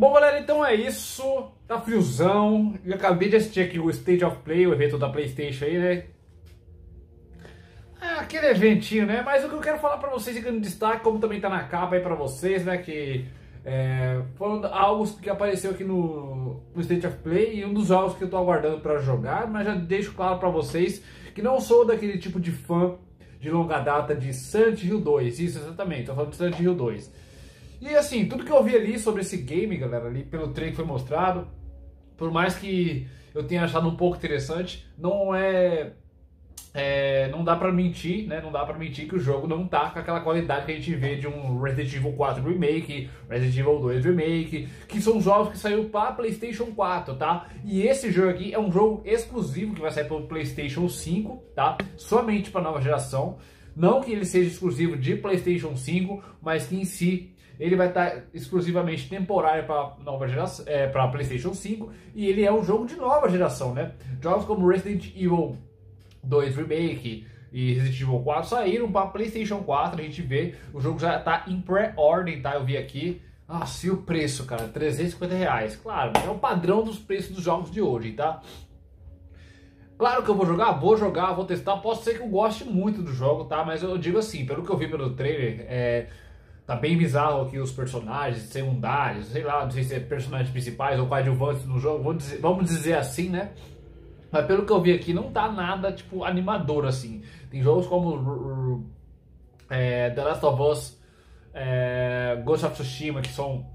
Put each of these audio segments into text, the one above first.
Bom, galera, então é isso. Tá friozão. Eu acabei de assistir aqui o State of Play, o evento da PlayStation aí, né? É, aquele eventinho, né? Mas o que eu quero falar pra vocês aqui no destaque, como também tá na capa aí pra vocês, né? Que é, foram algo que apareceu aqui no, no State of Play e um dos jogos que eu tô aguardando pra jogar, mas já deixo claro pra vocês que não sou daquele tipo de fã de longa data de Silent Hill 2. Isso, exatamente, tô falando de Silent Hill 2. E assim, tudo que eu vi ali sobre esse game, galera, ali pelo trailer que foi mostrado, por mais que eu tenha achado um pouco interessante, não é, é não dá para mentir, né? Não dá para mentir que o jogo não tá com aquela qualidade que a gente vê de um Resident Evil 4 Remake, Resident Evil 2 Remake, que são jogos que saiu para PlayStation 4, tá? E esse jogo aqui é um jogo exclusivo que vai sair para PlayStation 5, tá? Somente para nova geração. Não que ele seja exclusivo de PlayStation 5, mas que em si ele vai estar exclusivamente temporário para nova geração, é, para PlayStation 5 e ele é um jogo de nova geração, né? Jogos como Resident Evil 2 Remake e Resident Evil 4 saíram para PlayStation 4, a gente vê, o jogo já está em pré-ordem, tá? Eu vi aqui. Ah, e o preço, cara, 350 reais. Claro, é o padrão dos preços dos jogos de hoje, tá? Claro que eu vou jogar, vou jogar, vou testar. Posso ser que eu goste muito do jogo, tá? Mas eu digo assim, pelo que eu vi pelo trailer, é, Tá bem bizarro aqui os personagens secundários, sei lá, não sei se é personagens principais ou coadjuvantes no jogo, vamos dizer, vamos dizer assim, né? Mas pelo que eu vi aqui, não tá nada, tipo, animador, assim. Tem jogos como é, The Last of Us, é, Ghost of Tsushima, que são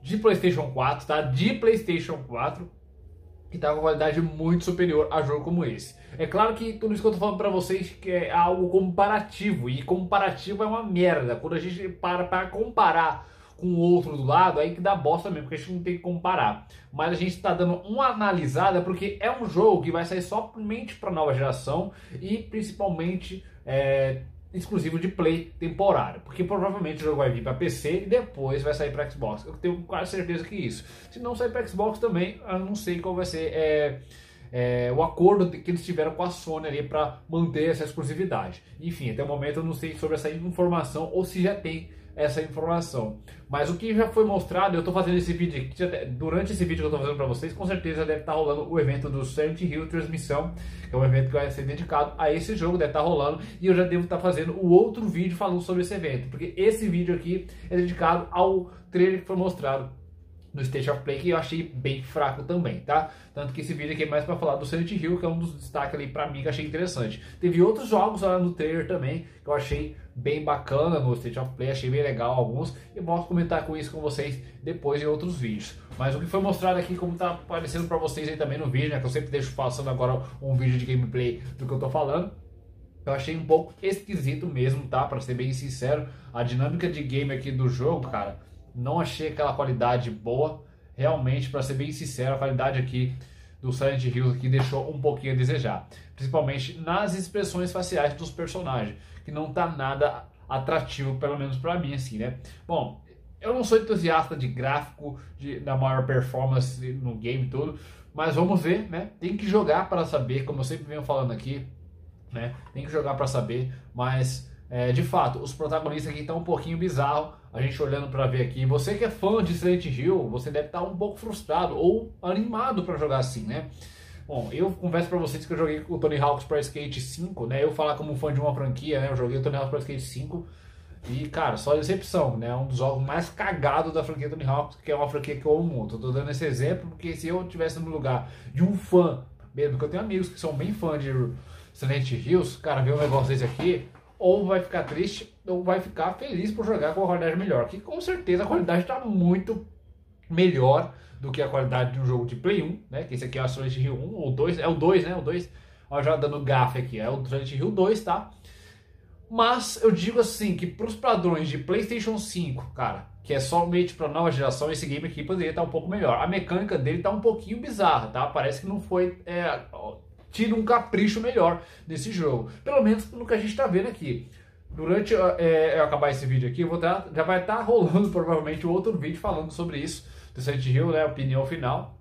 de PlayStation 4, tá? De PlayStation 4 que tá com qualidade muito superior a jogo como esse. É claro que tudo isso que eu tô falando pra vocês que é algo comparativo, e comparativo é uma merda. Quando a gente para para comparar com o outro do lado, aí que dá bosta mesmo, porque a gente não tem que comparar. Mas a gente está dando uma analisada porque é um jogo que vai sair somente para nova geração e principalmente é, exclusivo de Play temporário, porque provavelmente o jogo vai vir para PC e depois vai sair para Xbox. Eu tenho quase certeza que isso. Se não sair para Xbox também, eu não sei qual vai ser é, é, o acordo que eles tiveram com a Sony ali para manter essa exclusividade. Enfim, até o momento eu não sei sobre essa informação ou se já tem essa informação. Mas o que já foi mostrado, eu estou fazendo esse vídeo aqui, durante esse vídeo que eu estou fazendo para vocês, com certeza deve estar tá rolando o evento do Silent Hill Transmissão, que é um evento que vai ser dedicado a esse jogo, deve estar tá rolando, e eu já devo estar tá fazendo o outro vídeo falando sobre esse evento, porque esse vídeo aqui é dedicado ao trailer que foi mostrado no State of Play, que eu achei bem fraco também, tá? Tanto que esse vídeo aqui é mais para falar do Silent Hill, que é um dos destaques ali para mim que eu achei interessante. Teve outros jogos lá no trailer também, que eu achei bem bacana no State of Play, achei bem legal alguns, e posso comentar com isso com vocês depois em outros vídeos. Mas o que foi mostrado aqui, como tá aparecendo para vocês aí também no vídeo, né, que eu sempre deixo passando agora um vídeo de gameplay do que eu tô falando, eu achei um pouco esquisito mesmo, tá? Para ser bem sincero, a dinâmica de game aqui do jogo, cara, não achei aquela qualidade boa. Realmente, para ser bem sincero, a qualidade aqui do Silent Hill aqui deixou um pouquinho a desejar. Principalmente nas expressões faciais dos personagens, que não tá nada atrativo, pelo menos para mim, assim, né? Bom, eu não sou entusiasta de gráfico, de, da maior performance no game todo, mas vamos ver, né? Tem que jogar para saber, como eu sempre venho falando aqui, né? Tem que jogar para saber, mas é, de fato, os protagonistas aqui estão um pouquinho bizarro, a gente olhando para ver aqui. Você que é fã de Silent Hill, você deve estar um pouco frustrado ou animado para jogar assim, né? Bom, eu confesso para vocês que eu joguei o Tony Hawk's Pro Skate 5, né? Eu falar como fã de uma franquia, né? Eu joguei o Tony Hawk's Pro Skate 5 e, cara, só decepção, né? Um dos jogos mais cagados da franquia Tony Hawk, que é uma franquia que eu amo muito. Eu tô dando esse exemplo porque se eu tivesse no lugar de um fã, mesmo, porque eu tenho amigos que são bem fãs de Silent Hills, cara, ver um negócio desse aqui, ou vai ficar triste ou vai ficar feliz por jogar com a qualidade melhor. Que com certeza a qualidade está muito melhor do que a qualidade de um jogo de Play 1, né? Que esse aqui é o Silent Hill 1 ou 2, é o 2, né? O 2. Ó, já dando gafe aqui, é o Silent Hill 2, tá? Mas eu digo assim que para os padrões de PlayStation 5, cara, que é somente para nova geração, esse game aqui poderia estar um pouco melhor. A mecânica dele tá um pouquinho bizarra, tá? Parece que não foi é, tido um capricho melhor nesse jogo. Pelo menos no que a gente está vendo aqui. Durante é, eu acabar esse vídeo aqui, eu vou tá, já vai estar tá rolando provavelmente outro vídeo falando sobre isso, do Silent Hill, né, opinião final,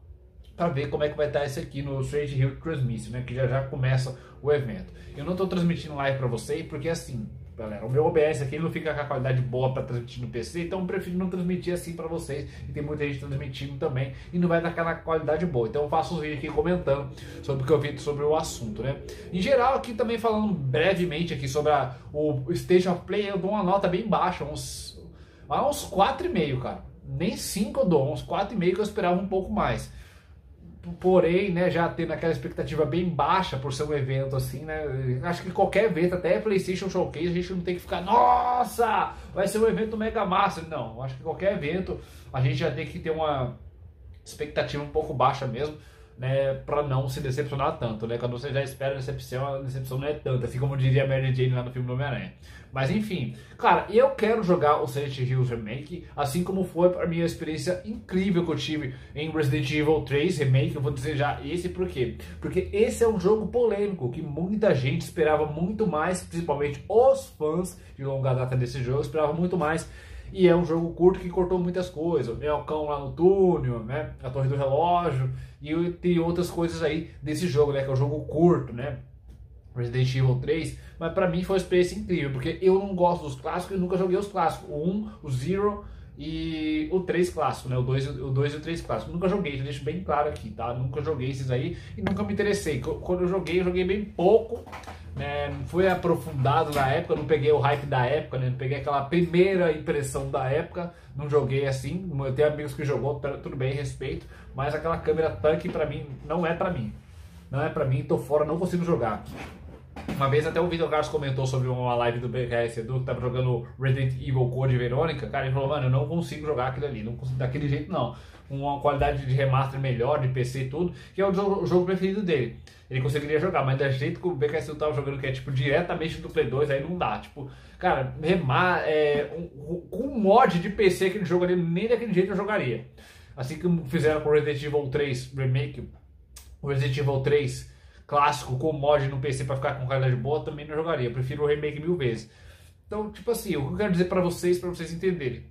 para ver como é que vai estar tá esse aqui no Silent Hill Transmission, né, que já já começa o evento. Eu não estou transmitindo live para vocês, porque assim, galera. O meu OBS aqui não fica com a qualidade boa para transmitir no PC, então eu prefiro não transmitir assim para vocês. E tem muita gente transmitindo também e não vai dar aquela qualidade boa. Então eu faço um vídeo aqui comentando sobre o que eu vi sobre o assunto, né? Em geral, aqui também falando brevemente aqui sobre a, o Stage of Play, eu dou uma nota bem baixa, uns, uns 4,5, cara. Nem 5 eu dou, uns 4,5 que eu esperava um pouco mais porém, né, já tendo aquela expectativa bem baixa por ser um evento assim, né, acho que qualquer evento, até PlayStation Showcase, a gente não tem que ficar, nossa, vai ser um evento mega massa. Não, acho que qualquer evento a gente já tem que ter uma expectativa um pouco baixa mesmo né, para não se decepcionar tanto, né? Quando você já espera a decepção, a decepção não é tanta, assim como diria Mary Jane lá no filme do Homem-Aranha. Mas enfim, cara, eu quero jogar o Silent Hills Remake, assim como foi a minha experiência incrível que eu tive em Resident Evil 3 Remake. Eu vou já esse por quê? Porque esse é um jogo polêmico que muita gente esperava muito mais, principalmente os fãs de longa data desse jogo, esperavam muito mais e é um jogo curto que cortou muitas coisas. O Melcão lá no túnel, né? A Torre do Relógio. E tem outras coisas aí desse jogo, né? Que é um jogo curto, né? Resident Evil 3. Mas pra mim foi uma experiência incrível. Porque eu não gosto dos clássicos e nunca joguei os clássicos. O 1, o Zero e o 3 clássico, né? O 2, o 2 e o 3 clássico. Nunca joguei, deixo bem claro aqui, tá? Nunca joguei esses aí e nunca me interessei. Quando eu joguei, eu joguei bem pouco. Não foi aprofundado na época, não peguei o hype da época, né? Não peguei aquela primeira impressão da época, não joguei assim. Eu tenho amigos que jogou, tudo bem, respeito, mas aquela câmera tanque pra mim não é pra mim. Não é pra mim, tô fora, não consigo jogar. Uma vez até o Vitor Carlos comentou sobre uma live do BKS Edu que tava jogando Resident Evil Code Verônica. Cara, ele falou, mano, eu não consigo jogar aquilo ali, não consigo, daquele jeito não. Uma qualidade de remaster melhor, de PC e tudo, que é o jogo, o jogo preferido dele. Ele conseguiria jogar, mas da jeito que o BKS Edu tava jogando, que é tipo diretamente do Play 2, aí não dá. Tipo, cara, remar, é, um, um mod de PC aquele jogo ali, nem daquele jeito eu jogaria. Assim como fizeram com Resident Evil 3 Remake, o Resident Evil 3 clássico com mod no PC para ficar com qualidade boa, também não jogaria. Eu prefiro o remake mil vezes. Então, tipo assim, o que eu quero dizer para vocês, para vocês entenderem.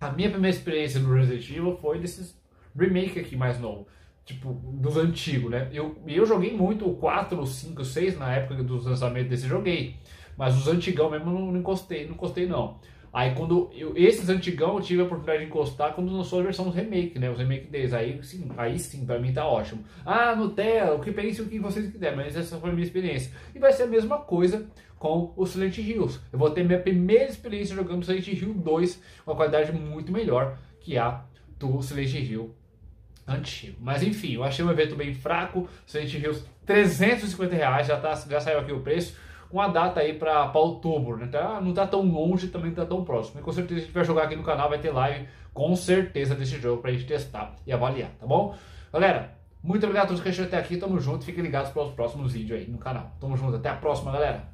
A minha primeira experiência no Resident Evil foi desses remake aqui mais novo. Tipo, dos antigos, né? Eu, eu joguei muito o 4, o 5, o 6 na época dos lançamentos desse joguei. Mas os antigão mesmo não, não encostei, não encostei não. Aí quando eu, esses antigão eu tive a oportunidade de encostar quando lançou a versão remake, né? Os remake deles. Aí sim, aí sim, pra mim tá ótimo. Ah, Nutella, o que pense o que vocês quiserem, mas essa foi a minha experiência. E vai ser a mesma coisa com o Silent Hills. Eu vou ter minha primeira experiência jogando Silent Hill 2, com uma qualidade muito melhor que a do Silent Hill antigo. Mas enfim, eu achei um evento bem fraco. Silent Hills 350 reais, já, tá, já saiu aqui o preço uma data aí para outubro, né? Tá, não tá tão longe, também não tá tão próximo. E com certeza a gente vai jogar aqui no canal, vai ter live com certeza desse jogo pra gente testar e avaliar, tá bom? Galera, muito obrigado a todos que assistiram até aqui, tamo junto, fiquem ligados para os próximos vídeos aí no canal. Tamo junto, até a próxima, galera!